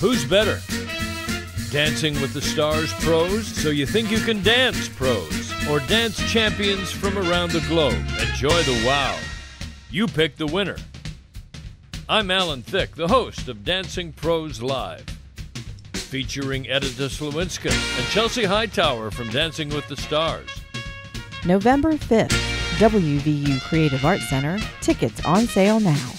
Who's better? Dancing with the Stars pros, so you think you can dance pros, or dance champions from around the globe. Enjoy the wow. You pick the winner. I'm Alan Thicke, the host of Dancing Pros Live, featuring Edyta Sliwinska and Chelsie Hightower from Dancing with the Stars. November 5th, WVU Creative Arts Center. Tickets on sale now.